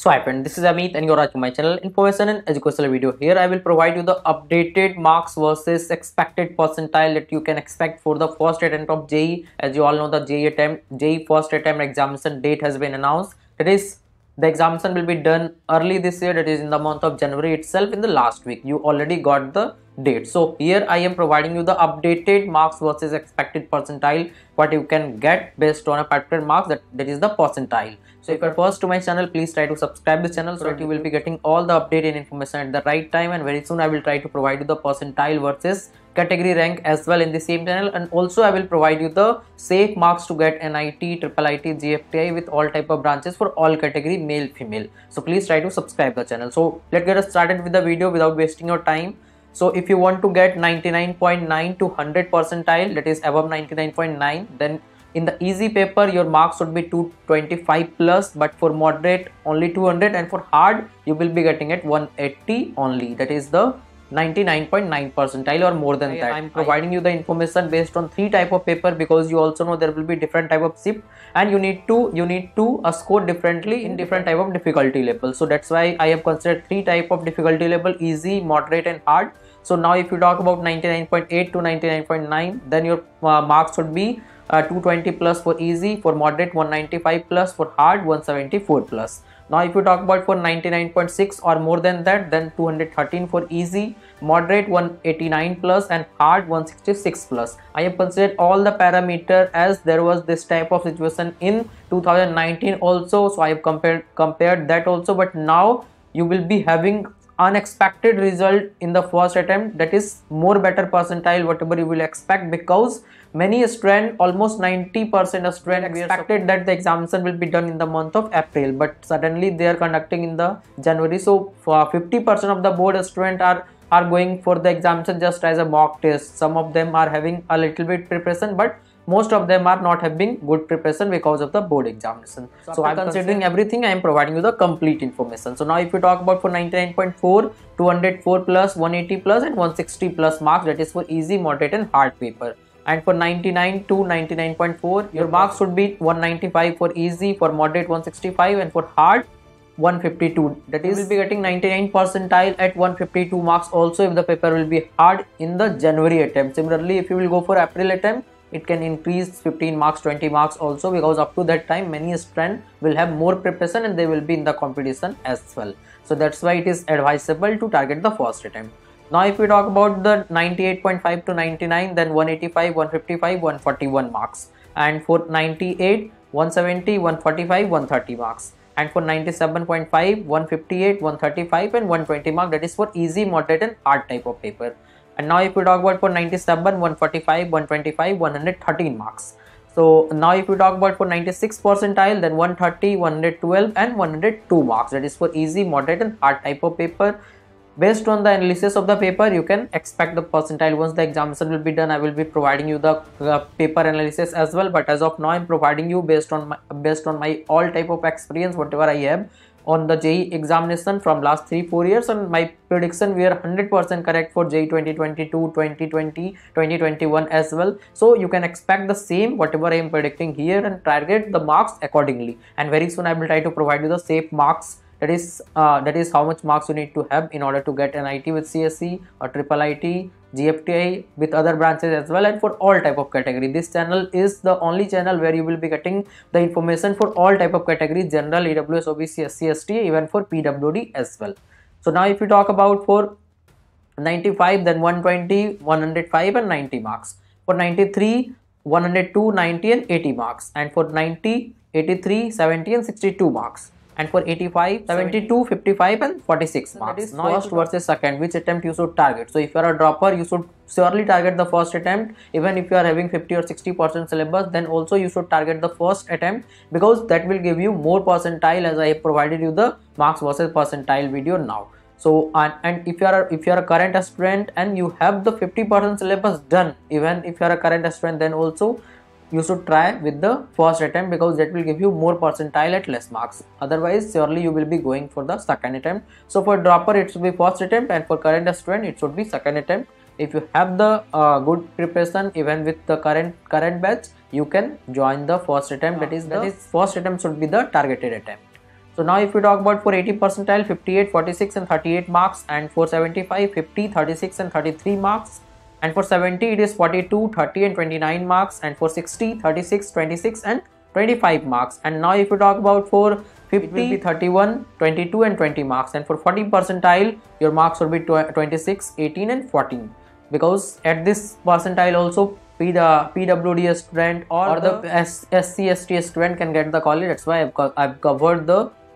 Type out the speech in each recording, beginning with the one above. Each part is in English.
So hi friend, this is Amit and you're watching my channel Information and Educational video. Here I will provide you the updated marks versus expected percentile that you can expect for the first attempt of JEE. As you all know the JEE attempt, JEE first attempt examination date has been announced. That is the examination will be done early this year that is in the month of January itself in the last week. You already got the date. So here I am providing you the updated marks versus expected percentile what you can get based on a particular marks that, that is the percentile. So if you're first to my channel, please try to subscribe this channel so that you will be getting all the update and information at the right time and very soon I will try to provide you the percentile versus category rank as well in the same channel and also I will provide you the safe marks to get NIT, Triple IT, GFTI with all type of branches for all category male female. So please try to subscribe the channel. So let's get us started with the video without wasting your time. So if you want to get 99.9 to 100 percentile that is above 99.9 then in the easy paper your marks would be 225 plus but for moderate only 200 and for hard you will be getting it 180 only. That is the 99.9 percentile or more than I, that. i'm providing I, you the information based on three type of paper because you also know there will be different type of SIP and you need to you need to uh, score differently in different type of difficulty level so that's why i have considered three type of difficulty level easy moderate and hard. So now if you talk about 99.8 to 99.9 then your uh, marks would be uh, 220 plus for easy for moderate 195 plus for hard 174 plus. Now if you talk about for 99.6 or more than that then 213 for easy moderate 189 plus and hard 166 plus. I have considered all the parameter as there was this type of situation in 2019 also so i have compared compared that also. But now you will be having unexpected result in the first attempt that is more better percentile whatever you will expect because many student almost 90 percent of student expected that the examination will be done in the month of april but suddenly they are conducting in the january so 50 percent of the board student are are going for the examination just as a mock test some of them are having a little bit preparation but most of them are not having good preparation because of the board examination. So, so I'm considering everything I am providing you the complete information. So now if you talk about for 99.4, 204 plus, 180 plus and 160 plus marks that is for easy, moderate and hard paper. And for 99 to 99.4 your marks would be 195 for easy, for moderate 165 and for hard 152 that is you will be getting 99 percentile at 152 marks also if the paper will be hard in the January attempt. Similarly if you will go for April attempt it can increase 15 marks 20 marks also because up to that time many students will have more preparation and they will be in the competition as well. So that's why it is advisable to target the first attempt now if we talk about the 98.5 to 99 then 185 155 141 marks. And for 98 170 145 130 marks. And for 97.5 158 135 and 120 mark. That is for easy moderate and hard type of paper. And now if we talk about for 97 145 125 113 marks. So now if we talk about for 96 percentile then 130 112 and 102 marks. That is for easy moderate and hard type of paper based on the analysis of the paper you can expect the percentile. Once the examination will be done i will be providing you the uh, paper analysis as well. But as of now i'm providing you based on my based on my all type of experience whatever i have on the JEE examination from last 3-4 years. And my prediction we are 100% correct for JEE 2022, 2020, 2021 as well. So you can expect the same whatever I am predicting here and target the marks accordingly. And very soon I will try to provide you the safe marks that is uh, that is how much marks you need to have in order to get an IT with CSE or triple IT GFTI with other branches as well and for all type of category. This channel is the only channel where you will be getting the information for all type of categories general, EWS, OBC, SC, ST even for PWD as well. So now if you talk about for 95 then 120, 105 and 90 marks. For 93, 102, 90 and 80 marks and for 90, 83, 70 and 62 marks and for 85 72 55 and 46 marks. that is first versus second which attempt you should target? So if you are a dropper you should surely target the first attempt. Even if you are having 50 or 60 percent syllabus then also you should target the first attempt because that will give you more percentile as i have provided you the marks versus percentile video now. So and, and if you are if you are a current student and you have the 50 percent syllabus done even if you are a current student then also you should try with the first attempt because that will give you more percentile at less marks. Otherwise surely you will be going for the second attempt. So for dropper it should be first attempt and for current student it should be second attempt. If you have the uh, good preparation even with the current current batch you can join the first attempt. That is that is first attempt should be the targeted attempt. So now if we talk about for 80 percentile 58 46 and 38 marks and for 75 50 36 and 33 marks and for 70 it is 42 30 and 29 marks. And for 60 36 26 and 25 marks. And now if you talk about for 50 it will be 31 22 and 20 marks. And for 40 percentile your marks will be 26 18 and 14 because at this percentile also P the PWD student or, or the, the SC ST student can get the college. That's why I've, I've covered the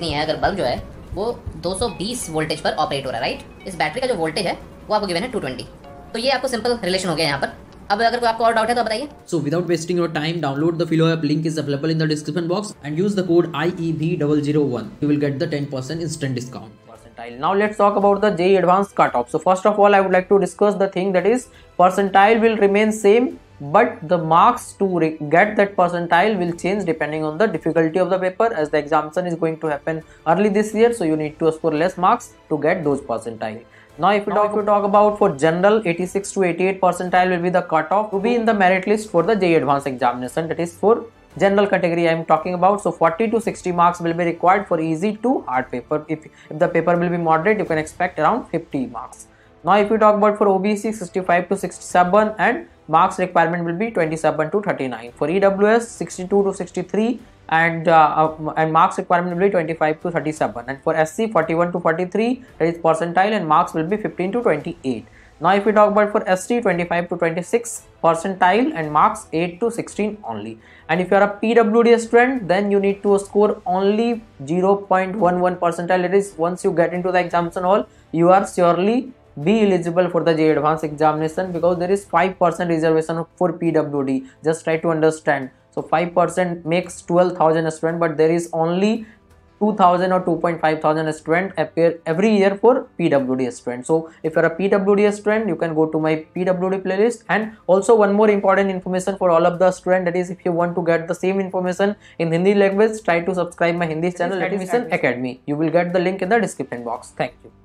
कितनी है अगर bulb जो है वो 220 voltage पर operate हो रहा है राइट इस बैटरी का जो वोल्टेज है वो आपको गिवन है 220 तो ये आपको सिंपल रिलेशन हो गया यहाँ पर। अब अगर कोई आपको और डाउट है तो बताइए। So without wasting your time download the Filo app link is available in the description box and use the code IEB001 you will get the 10% instant discount Now let's talk about the J advanced cutoff. So first of all, I would like to discuss the thing that is percentile will remain same but the marks to get that percentile will change depending on the difficulty of the paper as the examination is going to happen early this year so you need to score less marks to get those percentile now if you talk, if talk about for general 86 to 88 percentile will be the cutoff to be in the merit list for the JEE advanced examination that is for general category I am talking about. So 40 to 60 marks will be required for easy to hard paper. If, if the paper will be moderate you can expect around 50 marks. Now if we talk about for OBC 65 to 67 and marks requirement will be 27 to 39. For EWS 62 to 63 and uh, uh, and marks requirement will be 25 to 37 and for SC 41 to 43 that is percentile and marks will be 15 to 28 now if we talk about for ST 25 to 26 percentile and marks 8 to 16 only. And if you are a PWD student then you need to score only 0.11 percentile. It is once you get into the examination hall you are surely be eligible for the JEE advanced examination because there is 5% reservation for PWD just try to understand so 5% makes 12,000 student but there is only 2000 or 2.5 thousand student appear every year for PWD student. So if you're a PWD student, you can go to my PWD playlist. And also one more important information for all of the student that is if you want to get the same information in Hindi language, try to subscribe my Hindi channel Admission Academy. You will get the link in the description box. Thank you.